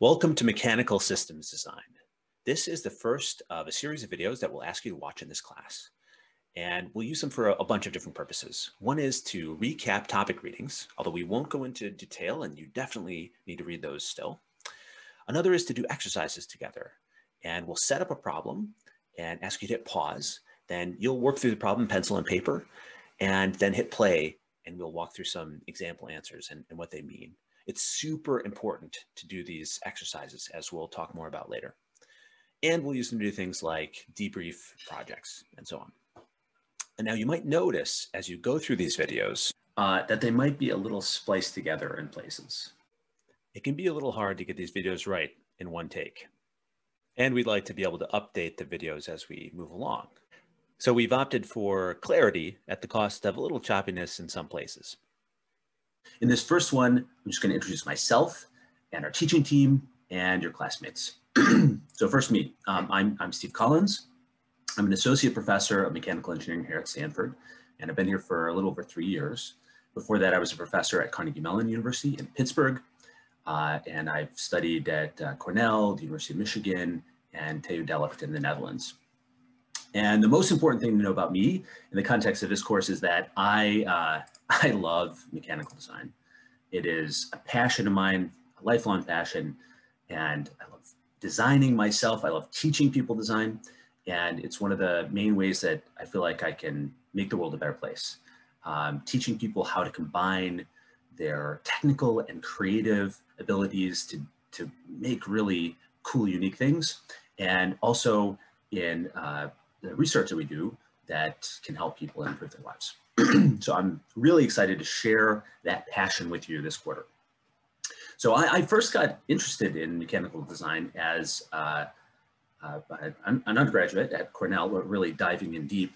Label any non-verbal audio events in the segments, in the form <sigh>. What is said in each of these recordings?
Welcome to Mechanical Systems Design. This is the first of a series of videos that we'll ask you to watch in this class. And we'll use them for a, bunch of different purposes. One is to recap topic readings, although we won't go into detail and you definitely need to read those still. Another is to do exercises together. And we'll set up a problem and ask you to hit pause. Then you'll work through the problem, pencil and paper, and then hit play and we'll walk through some example answers and, and what they mean. It's super important to do these exercises as we'll talk more about later. And we'll use them to do things like debrief projects and so on. And now you might notice as you go through these videos uh, that they might be a little spliced together in places. It can be a little hard to get these videos right in one take. And we'd like to be able to update the videos as we move along. So we've opted for clarity at the cost of a little choppiness in some places. In this first one, I'm just going to introduce myself and our teaching team and your classmates. <clears throat> so first me, um, I'm, I'm Steve Collins. I'm an associate professor of mechanical engineering here at Stanford, and I've been here for a little over three years. Before that, I was a professor at Carnegie Mellon University in Pittsburgh, uh, and I've studied at uh, Cornell, the University of Michigan, and TU Delft in the Netherlands. And the most important thing to know about me in the context of this course is that I, uh, <laughs> I love mechanical design. It is a passion of mine, a lifelong passion, and I love designing myself. I love teaching people design, and it's one of the main ways that I feel like I can make the world a better place. Um, teaching people how to combine their technical and creative abilities to, to make really cool, unique things, and also in uh, the research that we do that can help people improve their lives. <clears throat> so I'm really excited to share that passion with you this quarter. So I, I first got interested in mechanical design as uh, uh, an, undergraduate at Cornell, but really diving in deep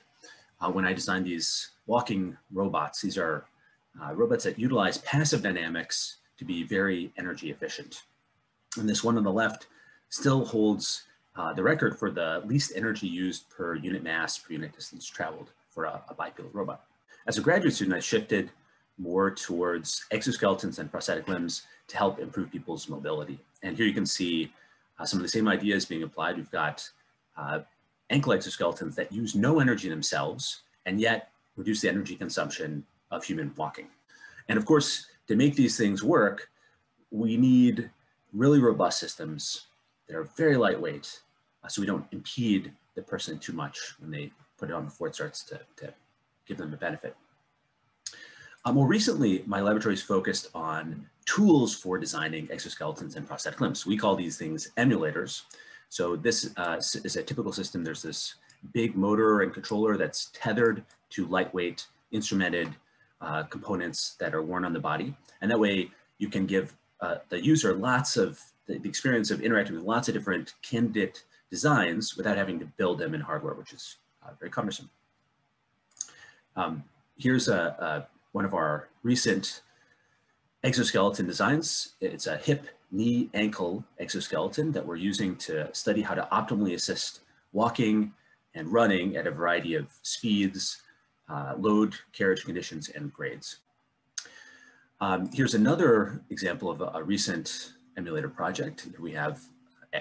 uh, when I designed these walking robots. These are uh, robots that utilize passive dynamics to be very energy efficient. And this one on the left still holds uh, the record for the least energy used per unit mass per unit distance traveled for a, a bipedal robot. As a graduate student, I shifted more towards exoskeletons and prosthetic limbs to help improve people's mobility. And here you can see uh, some of the same ideas being applied. We've got uh, ankle exoskeletons that use no energy themselves and yet reduce the energy consumption of human walking. And of course, to make these things work, we need really robust systems that are very lightweight uh, so we don't impede the person too much when they put it on before it starts to, to give them a benefit. Uh, more recently, my laboratory is focused on tools for designing exoskeletons and prosthetic limbs. We call these things emulators. So this uh, is a typical system. There's this big motor and controller that's tethered to lightweight instrumented uh, components that are worn on the body. And that way you can give uh, the user lots of the, the, experience of interacting with lots of different candidate designs without having to build them in hardware, which is uh, very cumbersome. Um, here's a, a, one of our recent exoskeleton designs. It's a hip, knee, ankle exoskeleton that we're using to study how to optimally assist walking and running at a variety of speeds, uh, load, carriage conditions, and grades. Um, here's another example of a, a, recent emulator project. We have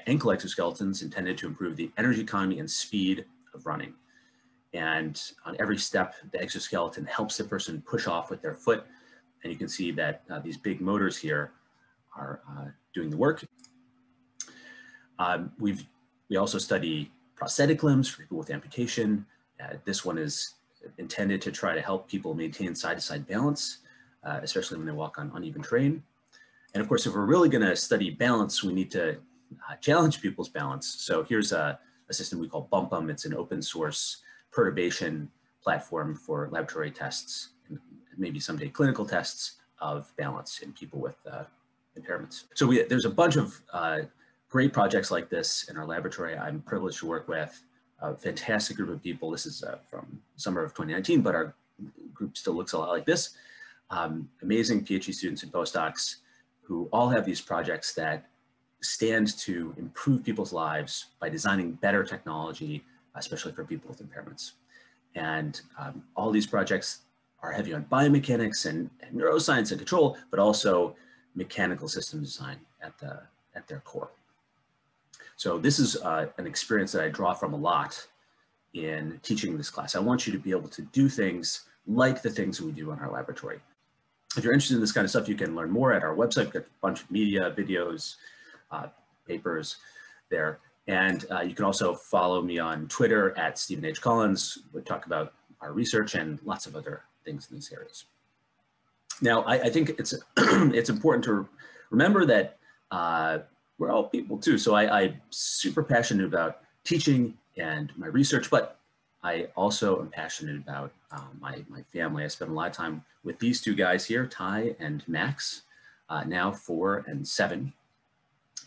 ankle exoskeletons intended to improve the energy economy and speed of running. And on every step, the exoskeleton helps the person push off with their foot. And you can see that uh, these big motors here are uh, doing the work. Um, we've, we also study prosthetic limbs for people with amputation. Uh, this one is intended to try to help people maintain side-to-side -side balance uh, especially when they walk on uneven terrain. And of course, if we're really going to study balance, we need to uh, challenge people's balance. So here's a, a system we call BumpEm. It's an open source perturbation platform for laboratory tests and maybe someday clinical tests of balance in people with uh, impairments. So we, there's a bunch of uh, great projects like this in our laboratory. I'm privileged to work with a fantastic group of people. This is uh, from summer of 2019, but our group still looks a lot like this um, amazing PhD students and postdocs who all have these projects that stand to improve people's lives by designing better technology, especially for people with impairments. And um, all these projects are heavy on biomechanics and, and, neuroscience and control, but also mechanical system design at the, at their core. So this is uh, an experience that I draw from a lot in teaching this class. I want you to be able to do things like the things we do in our laboratory. If you're interested in this kind of stuff, you can learn more at our website. We've got a bunch of media, videos, uh, papers there. And uh, you can also follow me on Twitter at Steven H. Collins. We talk about our research and lots of other things in these areas. Now, I, I think it's <clears throat> it's important to remember that uh, we're all people too. So I, I'm super passionate about teaching and my research, but I also am passionate about um, my, my family. I spend a lot of time with these two guys here, Ty and Max, uh, now four and seven.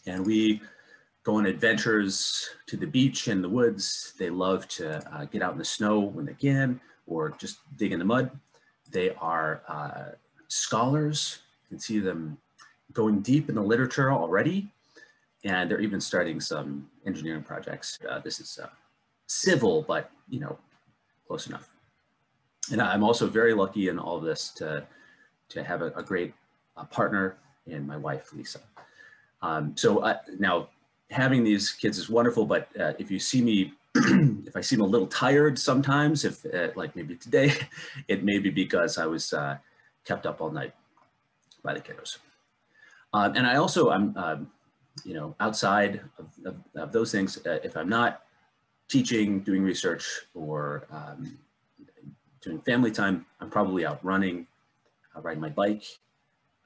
And we go on adventures to the beach and the woods. They love to uh, get out in the snow when they can, or just dig in the mud. They are uh, scholars. You can see them going deep in the literature already. And they're even starting some engineering projects. Uh, this is uh, civil, but you know, close enough. And I'm also very lucky in all this to, to have a, a great uh, partner and my wife, Lisa. Um, so uh, now having these kids is wonderful, but uh, if you see me, <clears throat> if I seem a little tired sometimes, if uh, like maybe today, <laughs> it may be because I was uh, kept up all night by the kiddos. Um, and I also, I'm, um, you know, outside of, of, of those things, if I'm not teaching, doing research, or um, doing family time, I'm probably out running, uh, riding my bike,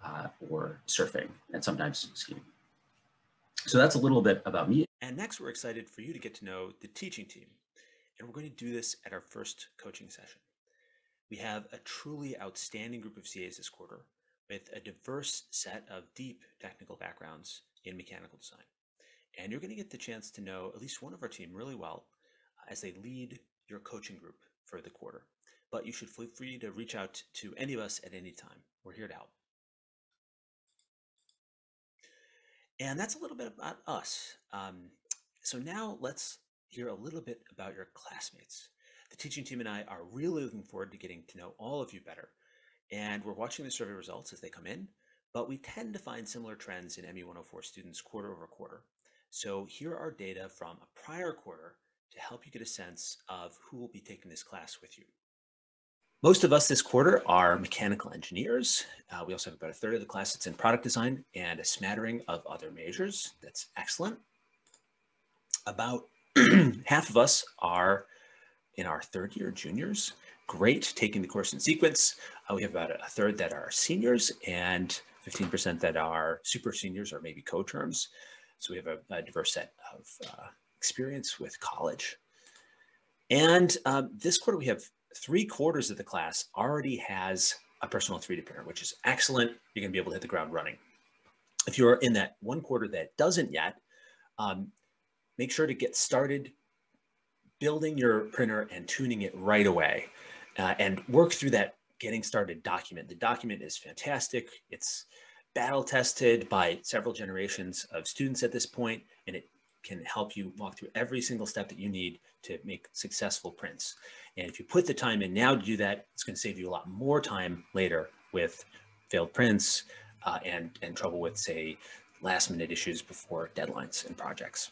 uh, or surfing, and sometimes skiing. So that's a little bit about me. And next, we're excited for you to get to know the teaching team. And we're going to do this at our first coaching session. We have a truly outstanding group of CAs this quarter with a diverse set of deep technical backgrounds in mechanical design. And you're going to get the chance to know at least one of our team really well as they lead your coaching group for the quarter. But you should feel free to reach out to any of us at any time. We're here to help. And that's a little bit about us. Um, so now let's hear a little bit about your classmates. The teaching team and I are really looking forward to getting to know all of you better. And we're watching the survey results as they come in, but we tend to find similar trends in ME 104 students quarter over quarter. So here are data from a prior quarter to help you get a sense of who will be taking this class with you. Most of us this quarter are mechanical engineers. Uh, we also have about a third of the class that's in product design and a smattering of other majors. That's excellent. About <clears throat> half of us are in our third year juniors. Great, taking the course in sequence. Uh, we have about a third that are seniors and 15% that are super seniors or maybe co-terms. So we have a, a diverse set of uh, experience with college. And um, this quarter, we have three quarters of the class already has a personal 3D printer, which is excellent. You're gonna be able to hit the ground running. If you're in that one quarter that doesn't yet, um, make sure to get started building your printer and tuning it right away uh, and work through that getting started document. The document is fantastic. It's battle tested by several generations of students at this point, and it can help you walk through every single step that you need to make successful prints. And if you put the time in now to do that, it's going to save you a lot more time later with failed prints uh, and, and trouble with, say, last minute issues before deadlines and projects.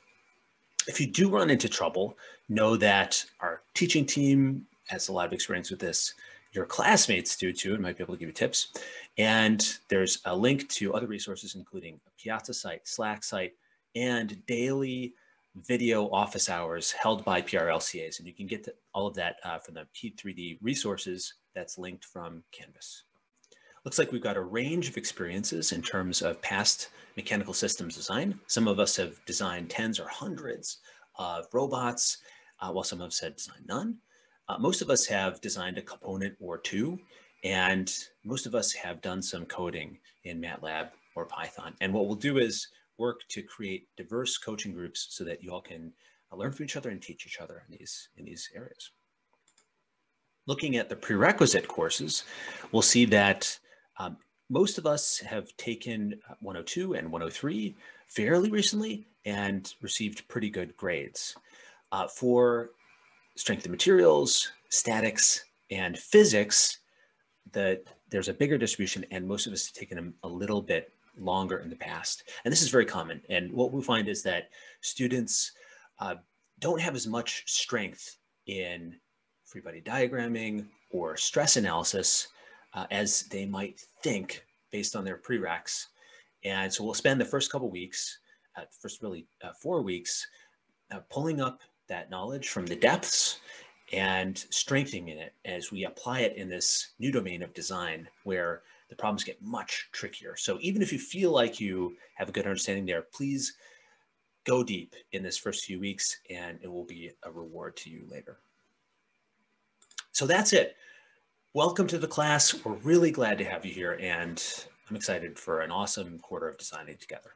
If you do run into trouble, know that our teaching team has a lot of experience with this. Your classmates do too, and might be able to give you tips. And there's a link to other resources, including a Piazza site, Slack site, and daily video office hours held by PRLCAs. And you can get all of that uh, from the P3D resources that's linked from Canvas. Looks like we've got a range of experiences in terms of past mechanical systems design. Some of us have designed tens or hundreds of robots, uh, while some have said design none. Uh, most of us have designed a component or two, and most of us have done some coding in MATLAB or Python. And what we'll do is work to create diverse coaching groups so that you all can uh, learn from each other and teach each other in these, in these areas. Looking at the prerequisite courses, we'll see that um, most of us have taken uh, 102 and 103 fairly recently and received pretty good grades. Uh, for strength of materials, statics, and physics, the, there's a bigger distribution and most of us have taken them a little bit longer in the past. And this is very common. And what we find is that students uh, don't have as much strength in free body diagramming or stress analysis uh, as they might think based on their prereqs. And so we'll spend the first couple weeks, uh, first really uh, four weeks, uh, pulling up that knowledge from the depths and strengthening it as we apply it in this new domain of design where the problems get much trickier. So even if you feel like you have a good understanding there, please go deep in this first few weeks and it will be a reward to you later. So that's it. Welcome to the class. We're really glad to have you here and I'm excited for an awesome quarter of designing together.